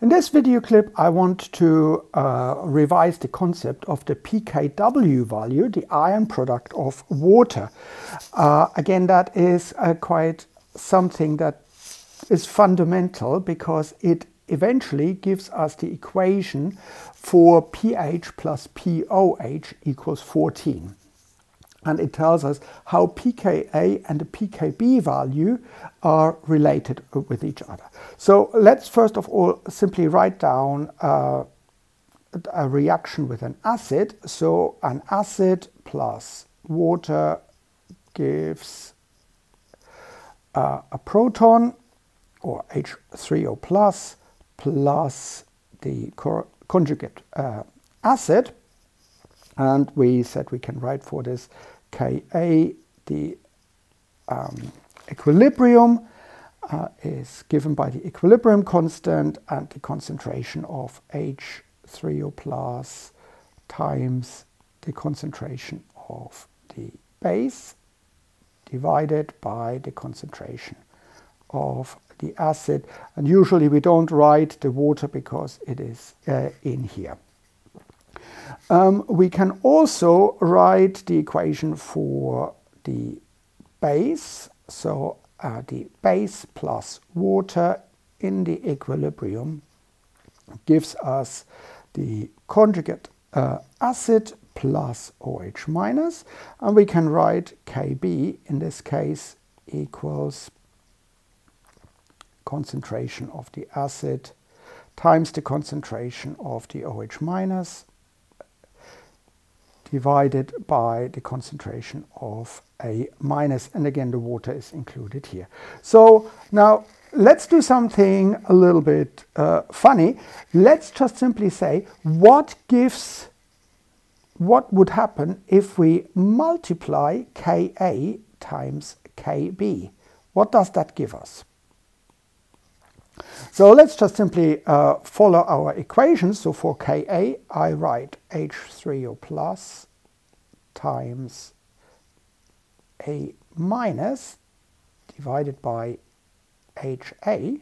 In this video clip I want to uh, revise the concept of the pKw value, the ion product of water. Uh, again that is uh, quite something that is fundamental because it eventually gives us the equation for pH plus pOH equals 14 and it tells us how pKa and the pKb value are related with each other. So let's first of all simply write down uh, a reaction with an acid. So an acid plus water gives uh, a proton or H3O plus plus the conjugate uh, acid and we said we can write for this Ka the um, equilibrium uh, is given by the equilibrium constant and the concentration of H3O plus times the concentration of the base divided by the concentration of the acid and usually we don't write the water because it is uh, in here. Um, we can also write the equation for the base. So uh, the base plus water in the equilibrium gives us the conjugate uh, acid plus OH minus. And we can write Kb in this case equals concentration of the acid times the concentration of the OH minus divided by the concentration of A minus, and again the water is included here. So now let's do something a little bit uh, funny. Let's just simply say what gives, what would happen if we multiply Ka times Kb? What does that give us? So let's just simply uh, follow our equations. So for Ka, I write H3O plus times A minus divided by HA.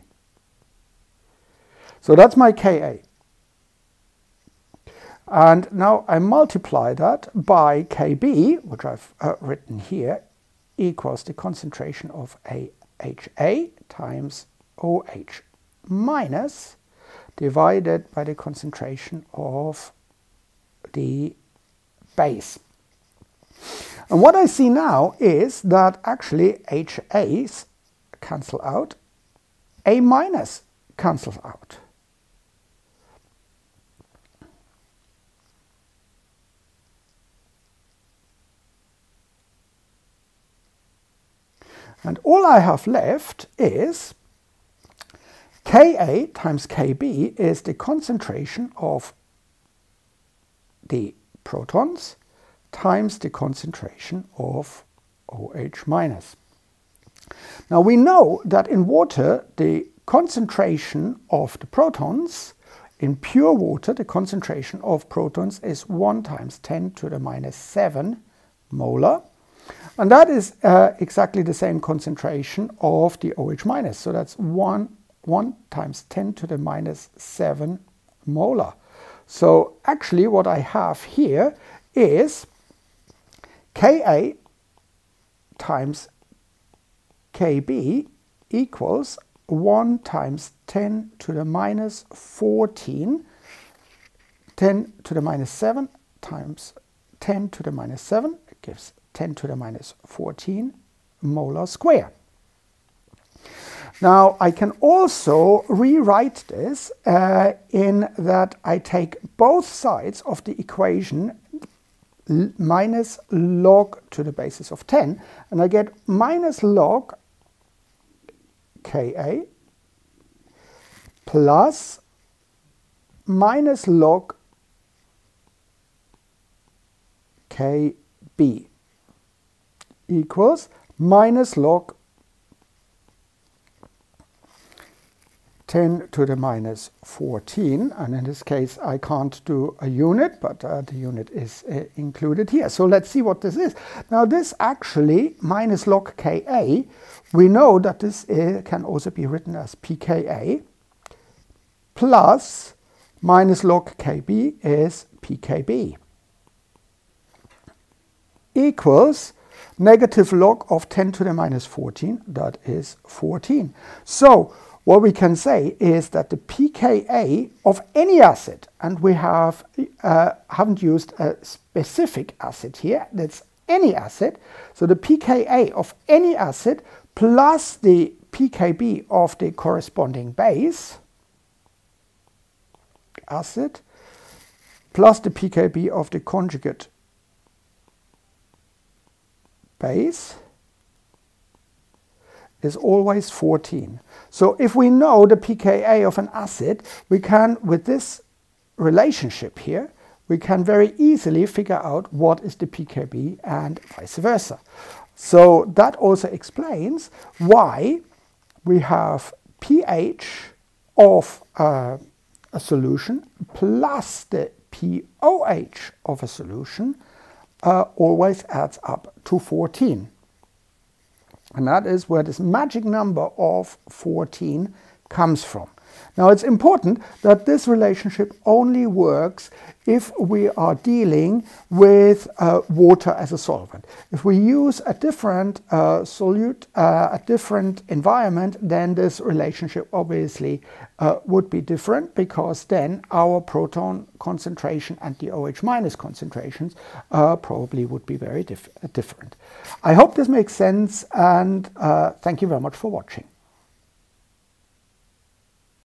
So that's my Ka. And now I multiply that by Kb, which I've uh, written here, equals the concentration of AHA times OH minus divided by the concentration of the base. And what I see now is that actually HAs cancel out, A minus cancels out. And all I have left is Ka times Kb is the concentration of the protons times the concentration of OH minus. Now we know that in water the concentration of the protons in pure water the concentration of protons is 1 times 10 to the minus 7 molar and that is uh, exactly the same concentration of the OH minus so that's 1 1 times 10 to the minus 7 molar. So actually what I have here is Ka times Kb equals 1 times 10 to the minus 14, 10 to the minus 7 times 10 to the minus 7 gives 10 to the minus 14 molar square. Now I can also rewrite this uh, in that I take both sides of the equation minus log to the basis of 10 and I get minus log Ka plus minus log Kb equals minus log 10 to the minus 14 and in this case I can't do a unit but uh, the unit is uh, included here. So let's see what this is. Now this actually minus log Ka we know that this uh, can also be written as pKa plus minus log kb is pkb equals negative log of 10 to the minus 14, that is 14. So what we can say is that the pKa of any acid, and we have, uh, haven't used a specific acid here, that's any acid, so the pKa of any acid plus the pKb of the corresponding base, acid, plus the pKb of the conjugate base is always 14. So if we know the pKa of an acid, we can, with this relationship here, we can very easily figure out what is the pKb and vice versa. So that also explains why we have pH of uh, a solution plus the pOH of a solution uh, always adds up to 14. And that is where this magic number of 14 comes from. Now it's important that this relationship only works if we are dealing with uh, water as a solvent. If we use a different uh, solute, uh, a different environment, then this relationship obviously uh, would be different because then our proton concentration and the OH minus concentrations uh, probably would be very dif different. I hope this makes sense and uh, thank you very much for watching.